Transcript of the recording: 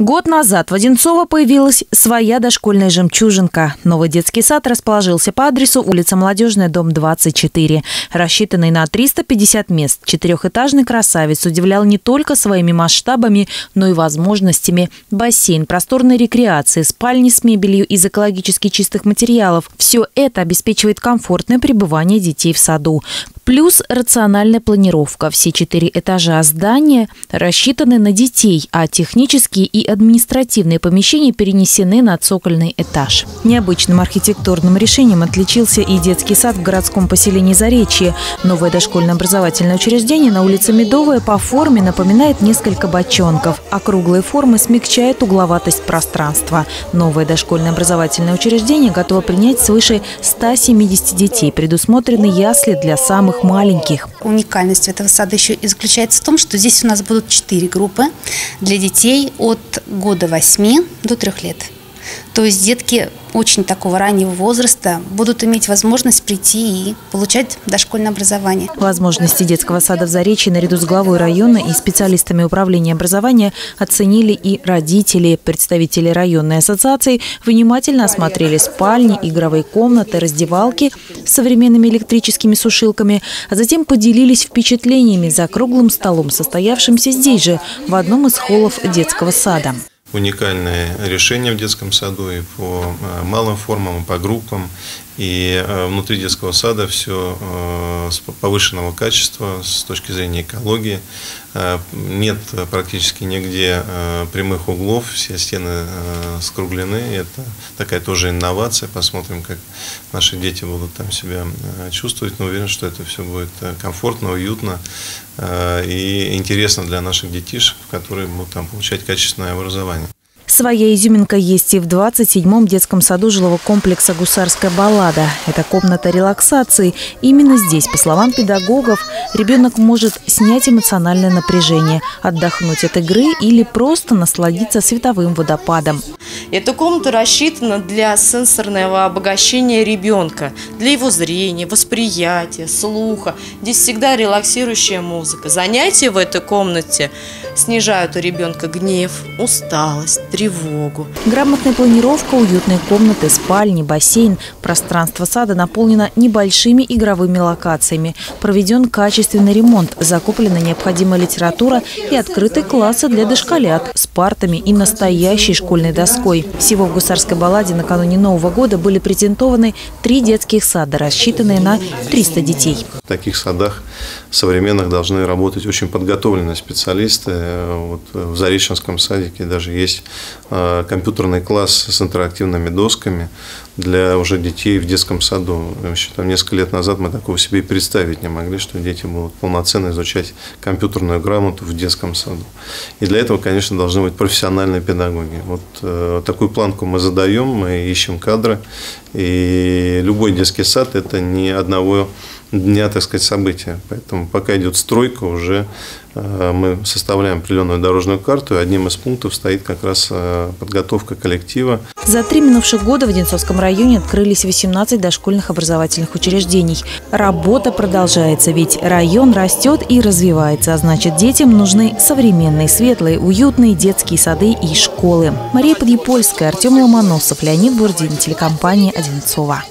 Год назад в Одинцово появилась своя дошкольная жемчужинка. Новый детский сад расположился по адресу улица Молодежная, дом 24. Рассчитанный на 350 мест, четырехэтажный красавец удивлял не только своими масштабами, но и возможностями. Бассейн, просторной рекреации, спальни с мебелью из экологически чистых материалов. Все это обеспечивает комфортное пребывание детей в саду. Плюс рациональная планировка. Все четыре этажа здания рассчитаны на детей, а технические и административные помещения перенесены на цокольный этаж. Необычным архитектурным решением отличился и детский сад в городском поселении Заречье. Новое дошкольное образовательное учреждение на улице Медовая по форме напоминает несколько бочонков. Округлые формы смягчают угловатость пространства. Новое дошкольное образовательное учреждение готово принять свыше 170 детей. Предусмотрены ясли для самых самых маленьких. Уникальность этого сада еще и заключается в том, что здесь у нас будут четыре группы для детей от года 8 до 3 лет. То есть детки очень такого раннего возраста будут иметь возможность прийти и получать дошкольное образование. Возможности детского сада в Заречье наряду с главой района и специалистами управления образования оценили и родители. Представители районной ассоциации внимательно осмотрели спальни, игровые комнаты, раздевалки с современными электрическими сушилками, а затем поделились впечатлениями за круглым столом, состоявшимся здесь же, в одном из холлов детского сада уникальное решение в детском саду и по э, малым формам, и по группам. И э, внутри детского сада все э, повышенного качества с точки зрения экологии. Нет практически нигде прямых углов, все стены скруглены. Это такая тоже инновация. Посмотрим, как наши дети будут там себя чувствовать. Но уверен, что это все будет комфортно, уютно и интересно для наших детишек, которые будут там получать качественное образование. Своя изюминка есть и в 27-м детском саду жилого комплекса «Гусарская баллада». Это комната релаксации. Именно здесь, по словам педагогов, ребенок может снять эмоциональное напряжение, отдохнуть от игры или просто насладиться световым водопадом. Эта комната рассчитана для сенсорного обогащения ребенка, для его зрения, восприятия, слуха. Здесь всегда релаксирующая музыка. Занятия в этой комнате снижают у ребенка гнев, усталость, тревогу. Грамотная планировка, уютные комнаты, спальни, бассейн. Пространство сада наполнено небольшими игровыми локациями. Проведен качественный ремонт, закуплена необходимая литература и открыты классы для дошколят с партами и настоящей школьной доской. Всего в Гусарской балладе накануне Нового года были презентованы три детских сада, рассчитанные на 300 детей. В таких садах современных должны работать очень подготовленные специалисты, вот в Зареченском садике даже есть э, компьютерный класс с интерактивными досками для уже детей в детском саду. Еще там несколько лет назад мы такого себе и представить не могли, что дети будут полноценно изучать компьютерную грамоту в детском саду. И для этого, конечно, должны быть профессиональные педагоги. Вот э, такую планку мы задаем, мы ищем кадры. И любой детский сад – это не одного дня, так сказать, события. Поэтому пока идет стройка, уже э, мы составляем определенную дорожную карту, и одним из пунктов стоит как раз э, подготовка коллектива. За три минувших года в Одинцовском районе открылись 18 дошкольных образовательных учреждений. Работа продолжается, ведь район растет и развивается, а значит детям нужны современные, светлые, уютные детские сады и школы. Мария Подъепольская, Артем Ломоносов, Леонид Бурдин, телекомпания «Одинцова».